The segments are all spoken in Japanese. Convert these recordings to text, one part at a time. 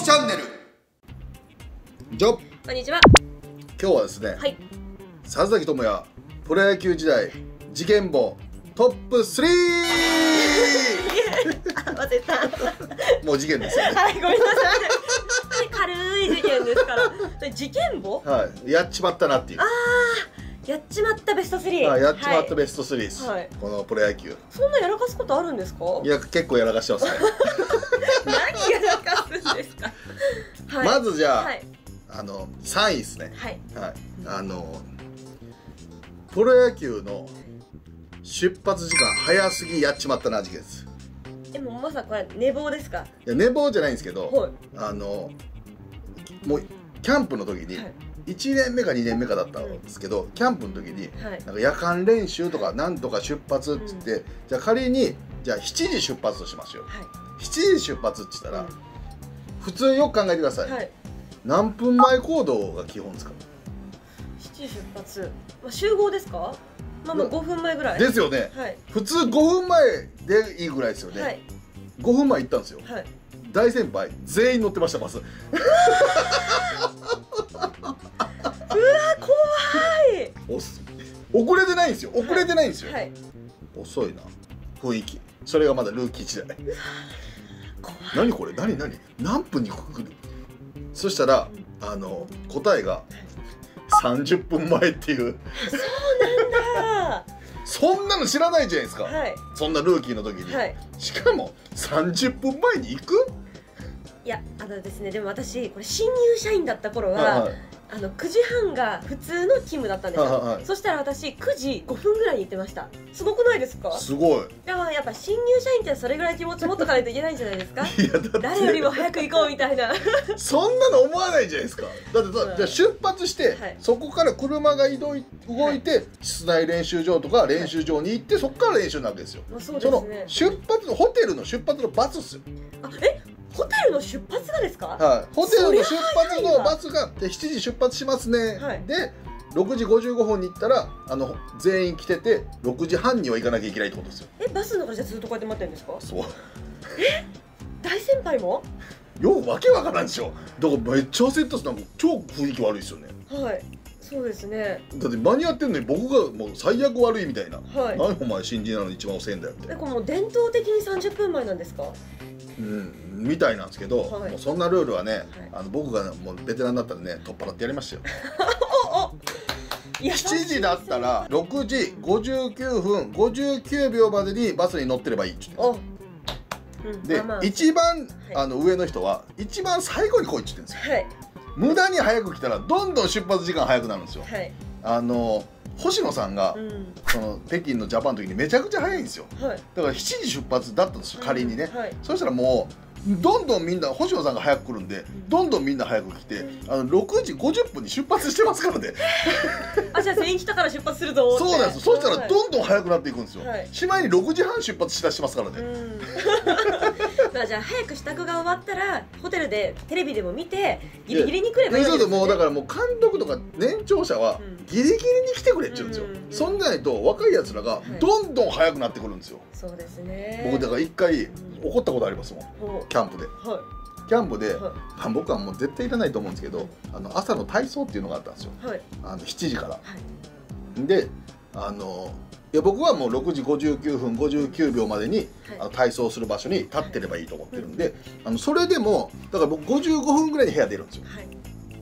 きチャンネルじゃこんにちは。今日はですね、はい。佐々木智也プロ野球時代事件簿トップ 3! あ、忘れた。もう事件ですよねはい、ごめんなさい。軽い事件ですから。事件簿？はいやっちまったなっていうやっちまったベスト3。はいやっちまったはいベスト3です、はいこのプロ野球そんなやらかすことあるんですか？いや結構やらかしてますね、何やらかすんですか？はい。まずじゃあ、はい。あの3位ですねはい。はいあのプロ野球の出発時間早すぎやっちまったな事件ですでもまさかこれ寝坊ですか？いや寝坊じゃないんですけど、はい。あのもうキャンプの時にはい。1年目か2年目かだったんですけど、キャンプの時にはい。なんか夜間練習とかなんとか出発っつって、じゃあ仮にじゃあ7時出発としましょうはい。7時出発って言ったら、普通よく考えてください、はい。何分前行動が基本ですか？7時出発。まあ、集合ですか？まあ、もう5分前ぐらい。ですよねはい。普通5分前でいいぐらいですよね、はい。5分前行ったんですよはい。大先輩全員乗ってましたバスはい。おす遅れてないんですよ遅れてないんですよ、はい。遅いな雰囲気それがまだルーキー時代怖い。何これ？何？何？何分に来る？そしたらあの答えが30分前っていう。あそんなの知らないじゃないですか、ーはい。そんなルーキーの時に、はい。しかも30分前に行く？いやあのですねでも私これ新入社員だった頃は、はいはいあの9時半が普通の勤務だったんですよ、はいはいはい。そしたら私9時5分ぐらいに行ってました。すごくないですか？すごい。でもやっぱ新入社員ってそれぐらい気持ち持っとかないといけないんじゃないですか？いや誰よりも早く行こうみたいな。そんなの思わないじゃないですか。だってじゃあ出発して、はい。そこから車が移動い動いて、室内練習場とか練習場に行ってそこから練習なわけですよ、まあそうでそのすね出発のホテルの出発のバスっすよ。あえ？ホテルの出発がですか？はい、ホテルの出発のバスがで7時出発しますね、はい。で6時55分に行ったらあの全員来てて6時半には行かなきゃいけないってことですよ。えバスの中じゃずっとこうやって待ってるんですか？そう。大先輩も？ようわけわからんでしょ。だからめっちゃ焦ったしなんか超雰囲気悪いですよね。はい。そうですね。だって間に合ってんのに僕がもう最悪悪いみたいな、はい。何お前新人なのに一番遅いんだよみたいな。えこれもう伝統的に30分前なんですか？うんみたいなんですけど、はい。もうそんなルールはね、あの僕がもうベテランだったらね取っ払ってやりましたよ。おお優しい7時だったら6時59分59秒までにバスに乗ってればいいって言ってで、まあまあ一番、いあの上の人は一番最後に来いって言ってるんですよはい無駄に早く来たらどんどん出発時間早くなるんですよはいあの星野さんが、うん。その北京のジャパンの時にめちゃくちゃ早いんですよ。はい。だから7時出発だったんですよ仮にね、うん。はい。そしたらもうどんどんみんな星野さんが早く来るんでどんどんみんな早く来てあの6時50分に出発してますからね。あじゃあ全員来たから出発するぞ そうなんですそしたらはい。どんどん早くなっていくんですよ、はい。しまいに6時半出発しだしますからね、からじゃあ早く支度が終わったらホテルでテレビでも見てギリギリに来ればいいそうそうもうだらからもう監督とか年長者はうん。ギリギリに来てくれって言うんですよ、うんそんじゃないと若いやつらがい。どんどん速くなってくるんですよ、そうですね。僕だから一回ん。怒ったことありますもん。ほキャンプで。うはキャンプで、い。はまあ僕はもう絶対いらないと思うんですけどあの朝の体操っていうのがあったんですよ。いはい。あの7時から。はい。であのいや僕はもう6時59分59秒までに、はい。あの体操する場所に立ってればいいと思ってるんで、あのそれでもだから僕55分ぐらいに部屋出るんですよ。はい。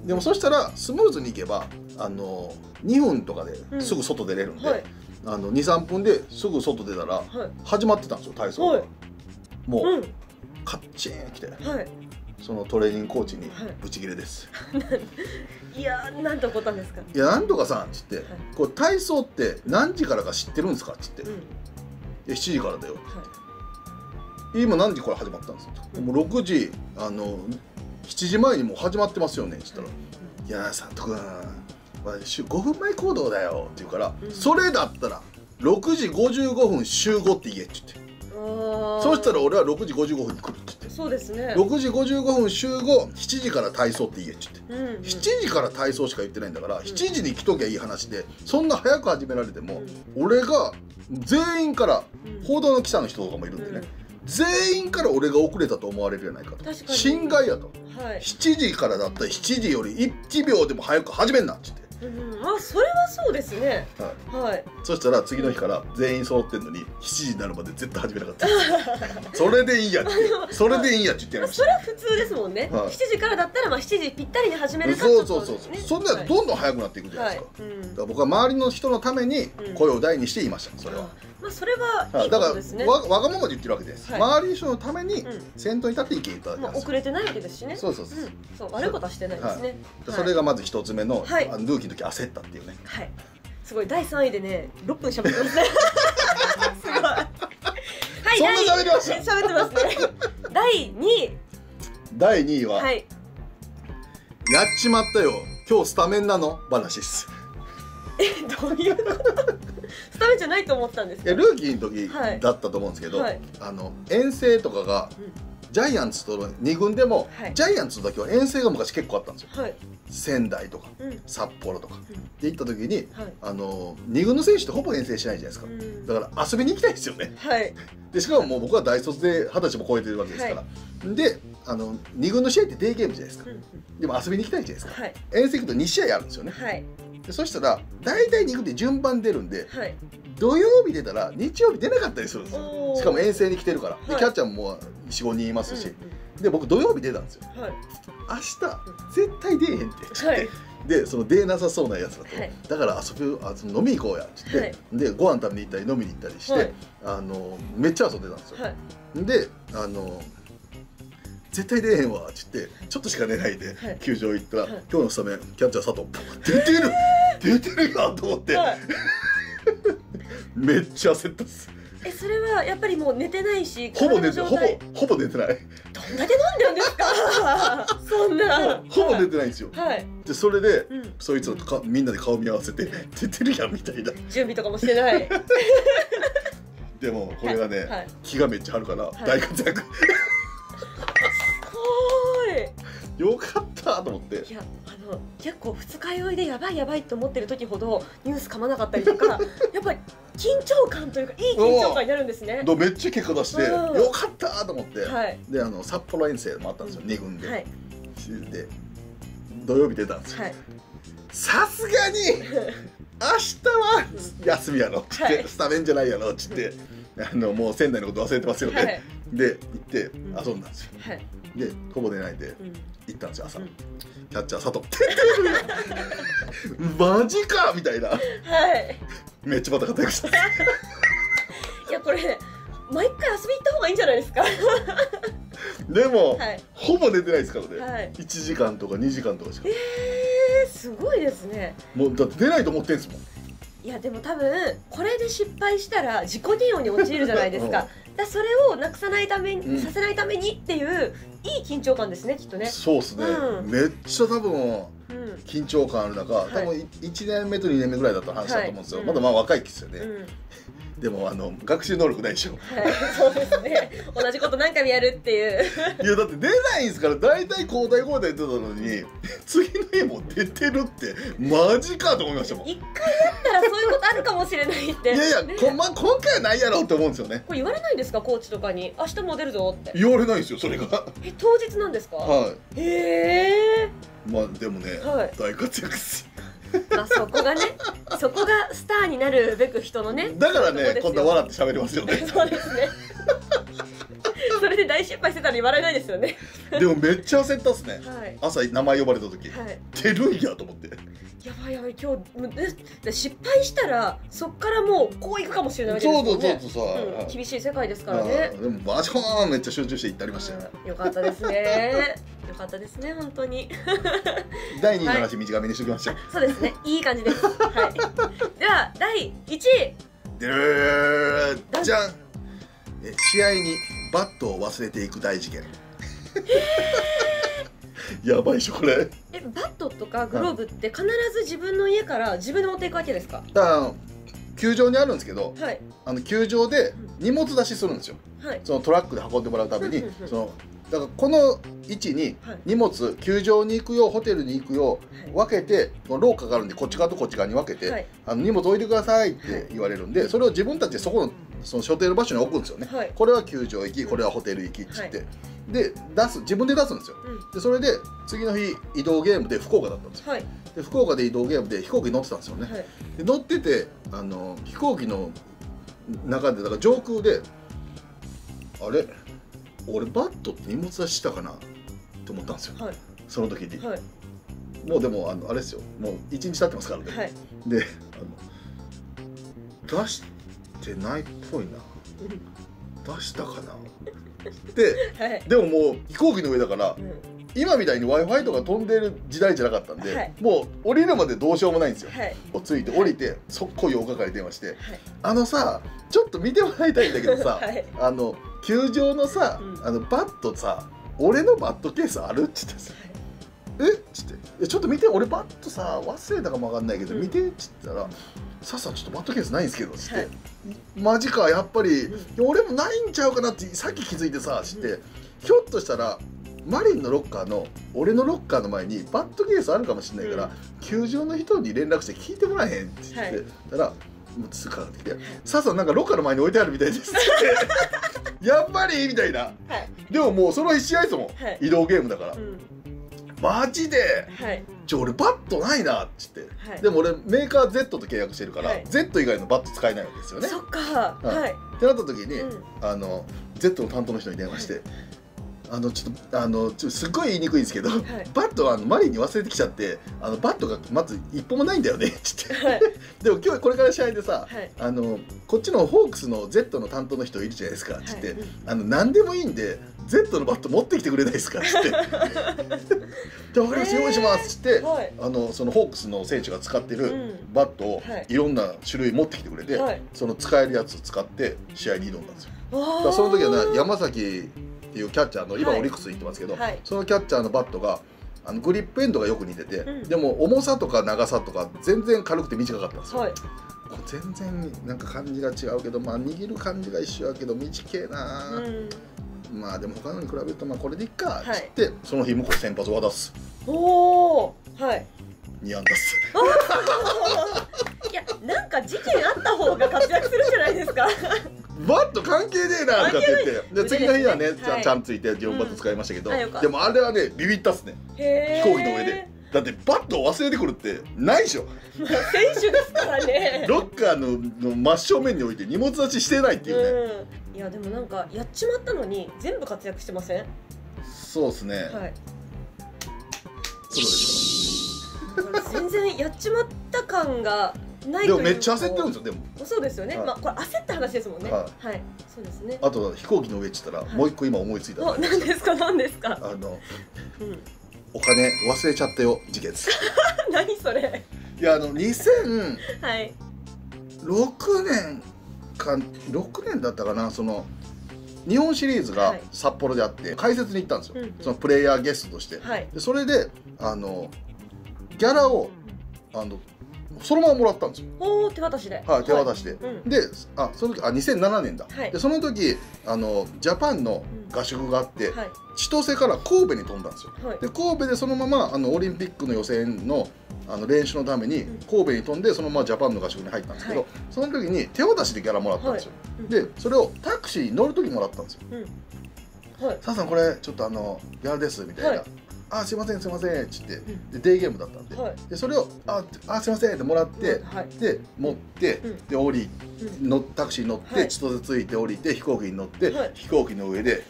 でもそしたらスムーズにいけばあの2分とかでうん。すぐ外出れるんで、はい。あの23分ですぐ外出たらはい。始まってたんですよ体操が、はい。もう、うん。カッチン来て。はいそのトレーニングコーチにはい。ブチギレです、いやーなんて怒ったんですか。い、やなんとかさんっつって、い。これ体操って何時からか知ってるんですかっつって、いうん。や7時からだよ。は今何時から始まったんですかともう6時あの7時前にもう始まってますよね。っつったら「いや佐藤君私5分前行動だよ」って言うから、うん。それだったら6時55分集合って言えって言って。あそうしたら俺は6時55分に来るって言って。そうですね。6時55分集合7時から体操って言えって言って。うんうん。7時から体操しか言ってないんだから7時に来ときゃいい話でそんな早く始められても俺が全員からうん報道の記者の人とかもいるんでね。全員から俺が遅れたと思われるやないかと。確かに。侵害やと。はい、7時からだったら7時より1秒でも早く始めんなっつって、うん、あそれはそうですね。はい、はい。そしたら次の日から全員揃ってんのに7時になるまで絶対始めなかった。それでいいやって。それでいいやって言ってやりました。それは普通ですもんね、はい。7時からだったらまあ7時ぴったりに始めるかそうそうそうそう、ね。そんなのどんどん早くなっていくじゃないはいですか,、はい。うん。だから僕は周りの人のために声を大にして言いましたそれは、まあそれはい。いはいだからことですね、わわがままで言ってるわけです、はい。周りの人のためにうん。先頭に立って意見言ったわけますよ、遅れてないわけですしね。そうそうそう、う。ん、そう悪いことはしてないですね、でそれがまず一つ目の,、はい。あのルーキーの時焦ったっていうね。はい。すごい第3位でね6分喋ってますね。すごい。はいそんな喋りました？喋ってますね。第2位。第2位は、はい。やっちまったよ。今日スタメンなの？話っす。どういうこと？スタメンじゃないと思ったんですいやかルーキーの時はい。だったと思うんですけど、はい。あの遠征とかがうんジャイアンツとの2軍でも、はい。ジャイアンツの時は遠征が昔結構あったんですよ。はい。仙台とかうん。札幌とか。うん。で行った時にはい。あの2軍の選手ってほぼ遠征しないじゃないですか。うん。だから遊びに行きたいですよね。はい。でしかももう僕は大卒で二十歳も超えてるわけですから、であの2軍の試合ってデーゲームじゃないですか。でも遊びに行きたいじゃないですか。はい。遠征行くと2試合あるんですよね。はいでそしたら大体2軍って順番出るんではい。土曜日出たら日曜日出なかったりするんですよ。しかも遠征に来てるから、ではい。キャッチャーももう45人いますし、うんで僕土曜日出たんですよ。うんはい。明日絶対出えへんって。言って、はい。でその出なさそうなやつだと、はい。だから遊ぶあその飲み行こうやって。言って、でご飯食べに行ったり飲みに行ったりして、はい。あのめっちゃ遊んでたんですよ、はい。であの絶対出えへんわって言ってちょっとしか寝ないで、はい。球場行ったら、はい。今日のスタメンキャッチャー佐藤出てる出てるやんと思って、はい。めっちゃ焦ったっす。えそれはやっぱりもう寝てないしほぼ寝てほぼほぼ寝てない。どんだけ飲んでるんですか？そんな。ほぼ寝はいてないんですよ、はい。でそれで、うん。そいつとかみんなで顔見合わせて出てるやんみたいな。準備とかもしてない。でもこれがね、はい。気がめっちゃ張るからい。大活躍、すよかったと思って。ごいいやあの結構二日酔いでやばいやばいと思ってる時ほどニュース噛まなかったりとか やっぱり緊張感というかいい緊張感になるんですね。どめっちゃ結果出してうん。よかったと思って、はい。であの札幌遠征もあったんですよ、2軍で、はい。で土曜日出たんですよ。はい。さすがに 明日は休みやろっつって、はい。スタメンじゃないやろっつってあのもう仙台のこと忘れてますよね、はい。で行って遊ん。んだんですよ。はい。でほぼ寝ないでうん。行ったんですよ朝、うん。キャッチャー佐藤。マジかみたいな。はい。めっちゃバタ活躍した。いやこれ毎回遊び行った方がいいんじゃないですか。でも、はい。ほぼ寝てないですからね、はい。1時間とか2時間とかしか。えー、すごいですね。もうだって出ないと思ってんすもんいやでも多分これで失敗したら自己嫌悪に陥るじゃないですか。だからそれをなくさないために、うん。させないためにっていういい緊張感ですねきっとね。そうっすね、うんめっちゃ多分うん緊張感ある中、はい多分1年目と2年目ぐらいだった話だと思うんですよ、はいまだまあ若いですよね、うんでもあの学習能力ないでしょ。はいそうですね。同じこと何回もやるっていう。いやだって出ないんですから大体交代交代言ってたのに次の日も出てるってマジかと思いましたもん。い一回やったらそういうことあるかもしれないって。やいや、ねこま、今回はないやろって思うんですよね。これ言われないんですか？コーチとかに。明日も出るぞって。言われないんですよそれが。え当日なんですか？はへえいまあでもね、はい。大活躍っす まあそこがねそこがスターになるべく人のねだからねとこですよ。こんな笑って喋れますよね。そうですね。それで大失敗してたら言われないですよね。でもめっちゃ焦ったっすね。はい。朝名前呼ばれた時。はい。出るんやと思ってやばいやばい今日失敗したらそっからもうこういくかもしれないわけですそうもんね。そうそうそううん、厳しい世界ですからあねーでもバシコーンめっちゃ集中して行ってありましたよ。うんよかったですね。よかったですね本当に。第2位の話短めにしておきました。そうですね。いい感じです。はい。では第1位。でじゃん。え試合にバットを忘れていく大事件やばいでしょこれ。えバットとかグローブって必ず自分の家から自分で持っていくわけですか？だから球場にあるんですけどはい。あの球場で荷物出しするんですよ。はい。そのトラックで運んでもらうために。そのだからこの位置にはい。荷物球場に行くよホテルに行くよ分けて廊下があるんでこっち側とこっち側に分けて、はい。あの荷物置いてくださいって言われるんでそれを自分たちでそこのその所定の場所に置くんですよね、はい。これは球場行きこれはホテル行きっつって、で出す自分で出すんですよ。うん。でそれで次の日移動ゲームで福岡だったんですよ。はい。で福岡で移動ゲームで飛行機に乗ってたんですよね、はい。で乗っててあの飛行機の中でだから上空であれ俺バットって荷物出ししたかな？って思ったんですよ。はい。その時に、はい。もうでもあのあれですよ。もう一日経ってますからね、はい。であの出してないっぽいな。出したかな。ではい。でももう飛行機の上だからうん。今みたいに w i f i とか飛んでる時代じゃなかったんで、はい。もう降りるまでどうしようもないんですよ。はい。ついて降りて速攻8日から電話して。はい「あのさちょっっと見てもらいたいんだけどさ、はい。あの球場のさ、うん。あのバットさ俺のバットケースある?」っつってさ「え？っ?」つって。いや「ちょっと見て俺バットさ忘れたかもわかんないけど、うん。見て」っつったら「さっさんちょっとバットケースないんですけど」っつって、はいマジかやっぱり、俺もないんちゃうかなってさっき気づいてさつって、ひょっとしたらマリンのロッカーの俺のロッカーの前にバットケースあるかもしれないから、うん。球場の人に連絡して聞いてもらえへんって言って、はい。たらもうすぐかかってきて「さっさんなんかロッカーの前に置いてあるみたいです」っ てやっぱりみたいな。はい。でももうその日試合ですもん、はい。移動ゲームだから、うん。マジで。はいちょ俺バットないなっつって、はい。でも俺メーカー Z と契約してるから、はい。Z 以外のバット使えないわけですよね。そっか。はいはい。ってなった時に、うん。あの Z の担当の人に電話して「あのちょっとあのちょすっごい言いにくいんですけど、はい。バットはあのマリンに忘れてきちゃってあのバットがまず一本もないんだよね」っつって。は いでも今日これから試合でさ、はい。あのこっちのホークスの Z の担当の人いるじゃないですかっつって、あの何でもいいんで Z のバット持ってきてくれないですか？っつって「で分かりました用意します」っつって、はい。あのそのホークスの選手が使ってるうん。バットをはい。いろんな種類持ってきてくれて、はい。その使えるやつを使って試合に挑んだんですよ。その時はーね山崎っていうキャッチャーの今はい。オリックス行ってますけど、はい。そのキャッチャーのバットがあのグリップエンドがよく似てて、うん。でも重さとか長さとか全然軽くて短かったんですよ。全然なんか感じが違うけどまあ握る感じが一緒やけど短えな、うんまあでも他のに比べるとまあこれでいっかっはい。つって、その日もこう先発渡す。おおはい。2安打っす。いやなんか事件あった方が活躍するんじゃないですか。バット関係ねえなとかって言って。で次の日はねちゃ,、はいん、ちゃんついて4バット使いましたけど、うん。あよかった。でもあれはねビビったっすね。へ飛行機の上でだってバットを忘れてくるってないでしょ。選手ですからね。ロッカーのの真正面に置いて荷物出ししてないっていうね、うん。いやでもなんかやっちまったのに全部活躍してません？そうですね、はい。そうです全然やっちまった感がないでもめっちゃ焦ってるんですよでも。そうですよね、はい。まあこれ焦った話ですもんね。ははい、そうですね。あと飛行機の上っつったら、はい。もう一個今思いついた何ですか？何ですか？あのうんお金忘れちゃったよ事件です何それ。いやあの2006はい。年か6年だったかなその日本シリーズがはい。札幌であって解説に行ったんですよ、うんうん。そのプレイヤーゲストとして。はい。でそれであのギャラをあのそのままもらったんですよ。おお手渡しで。はい手渡しで、うん。であその時あ2007年だ、はい。でその時あのジャパンの合宿があって、はい。千歳から神戸に飛んだんですよ。はい。で神戸でそのままあのオリンピックの予選のあの練習のためにうん。神戸に飛んでそのままジャパンの合宿に入ったんですけど、はい。その時に手渡しでギャラもらったんですよ、うん。でそれをタクシーに乗る時もらったんですよ。うん。はい「さあさんこれちょっとあのギャラです」みたいな「はいあすいませんすいません」っつってん。でデーゲームだったんで,、はい。でそれを「ああすいません」ってもらって、はい。で持って、うん。で降りうん。のタクシーに乗って、はい。千歳着いて降りて飛行機に乗って、はい。飛行機の上で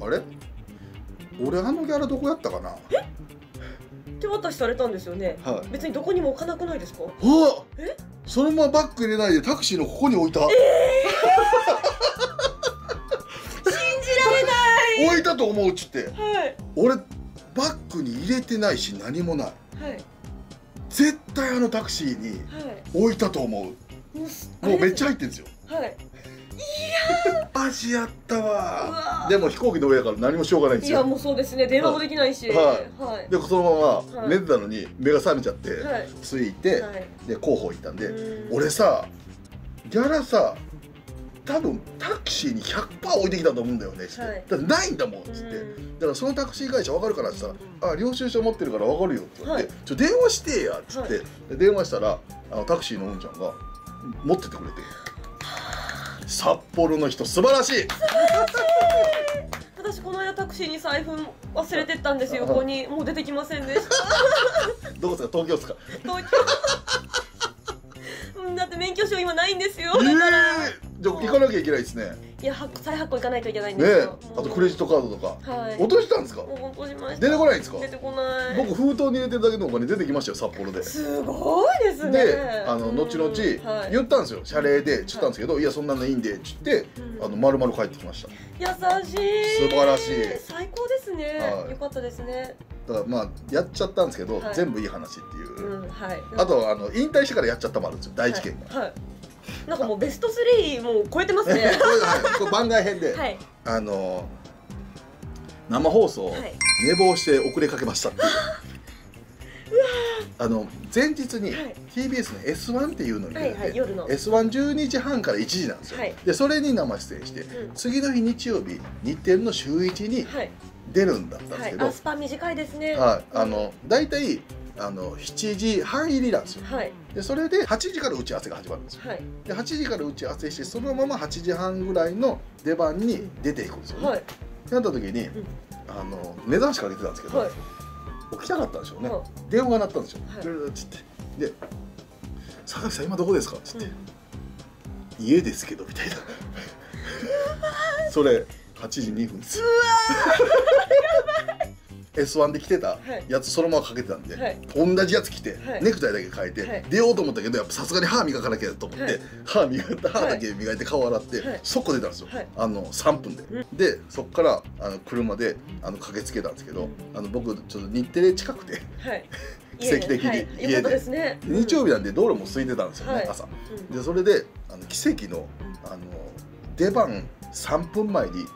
あれ？俺あのギャラどこやったかな？手渡しされたんですよね。はい。別にどこにも置かなくないですか？え？そのままバッグ入れないでタクシーのここに置いた、信置いたと思うっつって。はい。俺バッグに入れてないし何もない。はい。絶対あのタクシーにはい。置いたと思う。もうす。もうめっちゃゃ入ってんですよ。はい。マジやったうわわでも飛行機の上だから何もしょうがないんですよ。いやもうそうですね。電話もできないし。はい。はい。でそのままはい。寝てたのに目が覚めちゃって、はい。着いて、はい。で広報行ったんで、うん。俺さギャラさ多分タクシーに100%置いてきたと思うんだよねっつって、はい。ないんだもんっつって、うん。だからそのタクシー会社分かるからって言ったら「あ領収書持ってるから分かるよ」って言われてはちょ電話してや」っつって、はい。で電話したらあのタクシーのうんちゃんが持っててくれて。札幌の人素晴らしい。私この間タクシーに財布忘れてったんですよ。横にもう出てきませんでした。どこですか？東京ですか？東京。うんだって免許証今ないんですよ。えだから、えじゃあ行かなきゃいけないですね。いや発再発行行かないといけないんねですよ、あとクレジットカードとか。はい。落としたんですか？出てこないんですか？出てこない。僕封筒に入れてるだけのお金出てきましたよ札幌で。すごいですね。であの後々はい。言ったんですよ。謝礼で言ったんですけど「い。やそんなのいいんで」って言ってうん。あの丸々帰ってきました。優しい。素晴らしい。最高ですね、はい。よかったですね。だからまあやっちゃったんですけどはい。全部いい話っていう。うんはい。あとあの引退してからやっちゃったもあるんですよ。大事件が。はい、はいなんかもうベスト3もう超えてますね。はいこれ番外編ではい。あの生放送はい。寝坊して遅れかけましたっていう。あの前日にはい。TBS の S1 っていうのに出はいはいて夜の。S112 時半から1時なんですよ、はい。でそれに生出演して、うん。次の日日曜日日テレの週1にはい。出るんだったんですはい。けど、あスパン短いですね。はい、あの大体あの7時半入りなんですよ。はい。でそれで8時から打ち合わせが始まるんですよ。はい。で8時から打ち合わせしてそのまま8時半ぐらいの出番に出ていくんですよね、はい。ってなった時に、あの目覚ましかけてたんですけど、はい。起きたかったんでしょうね、は電話が鳴ったんですよ。はい。ブルーッつって。で「佐々木さん今どこですか?」っつって、家ですけど」みたいな。それ8時2分ですよ S1 で着てたはい。やつそのままかけてたんで、はい。同じやつ着て、はい。ネクタイだけ変えて、はい。出ようと思ったけどやっぱさすがに歯磨かなきゃと思って、はい。歯磨いて歯だけ磨いて顔洗って、はい。速攻出たんですよ、はい。あの3分で、うでそっからあの車であの駆けつけたんですけど、あの僕ちょっと日テレ近くてはい。奇跡的にはい、家で。ね。日曜日なんで道路も空いてたんですよね、はい。朝。うん。でそれであの奇跡のあの出番3分前に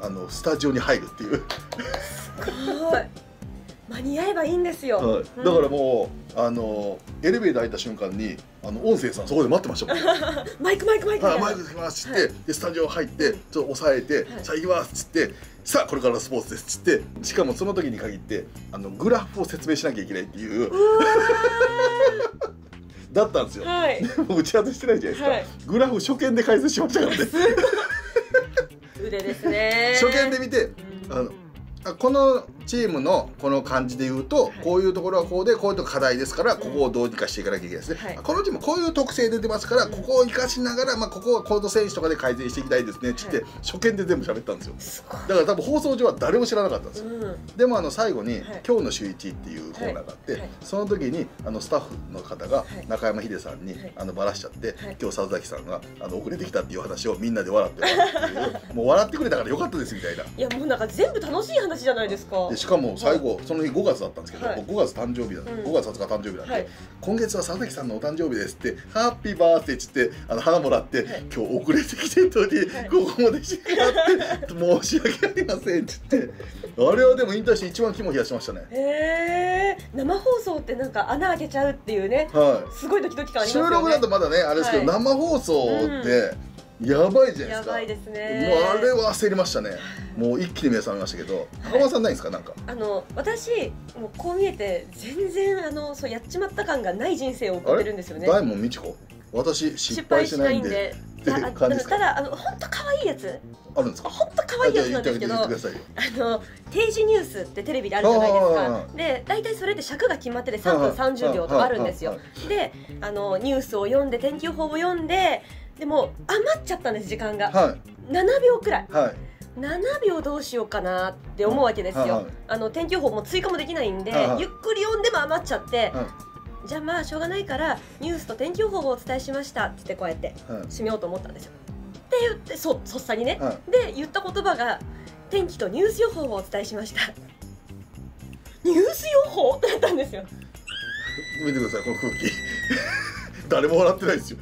あのスタジオに入るっていう、すごい。間に合えばいいんですよ、はい、うん。だからもうあのエレベーター入った瞬間にあの音声さんそこで待ってましたもん。マイクマイクマイクはい、マイクできますっつって、はでスタジオ入ってちょっと押さえてはい「さあ行きます」っつって「さあこれからスポーツです」っつってしかもその時に限ってあのグラフを説明しなきゃいけないっていう。だったんですよ。ーはい。もう打ち合わせしてないじゃないですか、はい。グラフ初見で解説しましたからね腕ですね。初見で見てうんあのあこのチームのこの感じで言うと、はい。こういうところはこうでこういうとこ課題ですからここをどうにかしていかなきゃいけないですね、はい。このチームこういう特性出てますから、うん。ここを生かしながら、まあ、ここはこの選手とかで改善していきたいですねって言って、はい。初見で全部喋ったんですよ。だから多分放送上は誰も知らなかったんですよ、うん。でもあの最後に、はい。今日の週一」っていうコーナーがあって、その時にあのスタッフの方がい。中山秀さんに、はい。あのバラしちゃって、はい。今日佐々木さんがあの遅れてきたっていう話をみんなで笑って笑うっていうもう笑ってくれたからよかったですみたいな。いやもうなんか全部楽しい話じゃないですか。でしかも最後、その日5月だったんですけど、はい。僕5月誕生日だった、うん。5月20日誕生日なんで、はい。今月は佐々木さんのお誕生日ですって「ハッピーバースデー」っつってあの花もらって、はい。今日遅れてきてるのに、はい。ここまでしてもらって申し訳ありませんっつって。あれはでも引退して一番肝冷やしましたね。へえ生放送ってなんか穴開けちゃうっていうね。はい。すごいドキドキ感ありますよね。収録だとまだねあれですけど、はい。生放送ってやばいじゃないですか、やばいですね。もうあれは焦りましたね。もう一気に目覚めましたけどい。高間さんないんですか？なんか。あの私もうこう見えて全然あのそうやっちまった感がない人生を送ってるんですよね。大門美智子？私失敗しないんで。って感じですか？ただあの本当可愛いやつ。あるんですか？本当可愛いやつなんですけどあの定時ニュースってテレビであるじゃないですか。で大体それって尺が決まってて3分30秒とかあるんですよ。であのニュースを読んで天気予報を読んででも余っちゃったんです時間が。はい。7秒くらい。はい。7秒どうしようかなって思うわけですよ、はいはいあの天気予報も追加もできないんで、はいはい。ゆっくり読んでも余っちゃって、はじゃあまあしょうがないからニュースと天気予報をお伝えしましたって言ってこうやってはい。締めようと思ったんですよ。って言ってそそっさにね、はい。で言った言葉が天気とニュース予報をお伝えしました。ニュース予報？ってなったんですよ。見てくださいこの空気。誰も笑ってないですよ